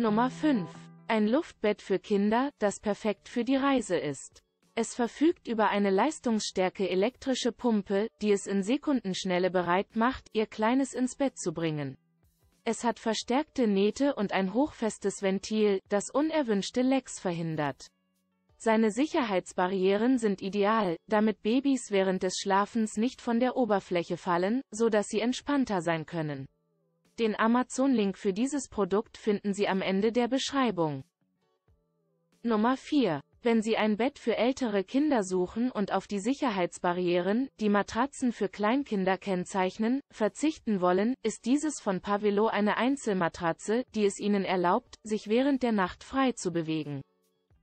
Nummer 5. Ein Luftbett für Kinder, das perfekt für die Reise ist. Es verfügt über eine leistungsstärke elektrische Pumpe, die es in Sekundenschnelle bereit macht, ihr Kleines ins Bett zu bringen. Es hat verstärkte Nähte und ein hochfestes Ventil, das unerwünschte Lecks verhindert. Seine Sicherheitsbarrieren sind ideal, damit Babys während des Schlafens nicht von der Oberfläche fallen, so dass sie entspannter sein können. Den Amazon-Link für dieses Produkt finden Sie am Ende der Beschreibung. Nummer 4. Wenn Sie ein Bett für ältere Kinder suchen und auf die Sicherheitsbarrieren, die Matratzen für Kleinkinder kennzeichnen, verzichten wollen, ist dieses von Pavelo eine Einzelmatratze, die es Ihnen erlaubt, sich während der Nacht frei zu bewegen.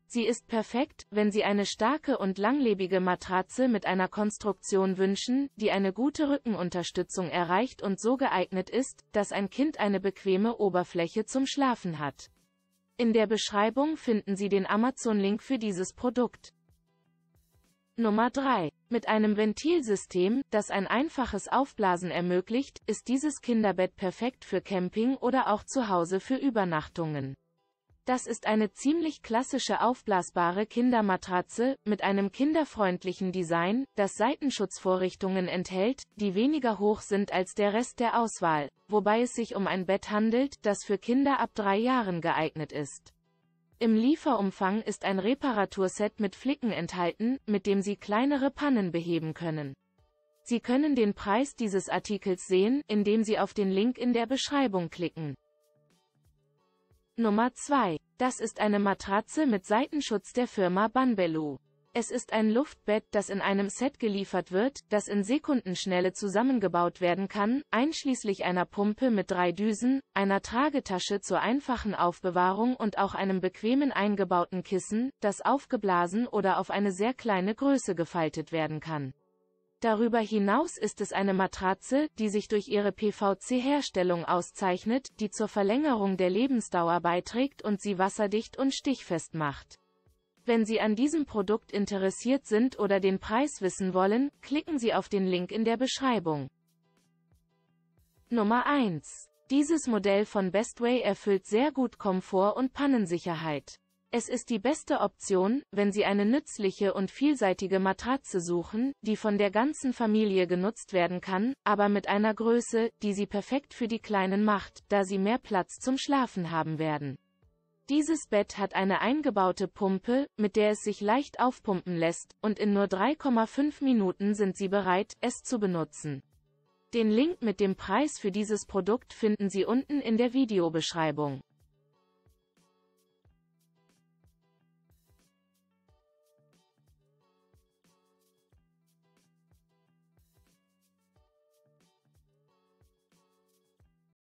Sie ist perfekt, wenn Sie eine starke und langlebige Matratze mit einer Konstruktion wünschen, die eine gute Rückenunterstützung erreicht und so geeignet ist, dass ein Kind eine bequeme Oberfläche zum Schlafen hat. In der Beschreibung finden Sie den Amazon-Link für dieses Produkt. Nummer 3. Mit einem Ventilsystem, das ein einfaches Aufblasen ermöglicht, ist dieses Kinderbett perfekt für Camping oder auch zu Hause für Übernachtungen. Das ist eine ziemlich klassische aufblasbare Kindermatratze, mit einem kinderfreundlichen Design, das Seitenschutzvorrichtungen enthält, die weniger hoch sind als der Rest der Auswahl, wobei es sich um ein Bett handelt, das für Kinder ab drei Jahren geeignet ist. Im Lieferumfang ist ein Reparaturset mit Flicken enthalten, mit dem Sie kleinere Pannen beheben können. Sie können den Preis dieses Artikels sehen, indem Sie auf den Link in der Beschreibung klicken. Nummer 2. Das ist eine Matratze mit Seitenschutz der Firma Banbelu. Es ist ein Luftbett, das in einem Set geliefert wird, das in Sekundenschnelle zusammengebaut werden kann, einschließlich einer Pumpe mit drei Düsen, einer Tragetasche zur einfachen Aufbewahrung und auch einem bequemen eingebauten Kissen, das aufgeblasen oder auf eine sehr kleine Größe gefaltet werden kann. Darüber hinaus ist es eine Matratze, die sich durch ihre PVC-Herstellung auszeichnet, die zur Verlängerung der Lebensdauer beiträgt und sie wasserdicht und stichfest macht. Wenn Sie an diesem Produkt interessiert sind oder den Preis wissen wollen, klicken Sie auf den Link in der Beschreibung. Nummer 1. Dieses Modell von Bestway erfüllt sehr gut Komfort und Pannensicherheit. Es ist die beste Option, wenn Sie eine nützliche und vielseitige Matratze suchen, die von der ganzen Familie genutzt werden kann, aber mit einer Größe, die sie perfekt für die Kleinen macht, da sie mehr Platz zum Schlafen haben werden. Dieses Bett hat eine eingebaute Pumpe, mit der es sich leicht aufpumpen lässt, und in nur 3,5 Minuten sind Sie bereit, es zu benutzen. Den Link mit dem Preis für dieses Produkt finden Sie unten in der Videobeschreibung.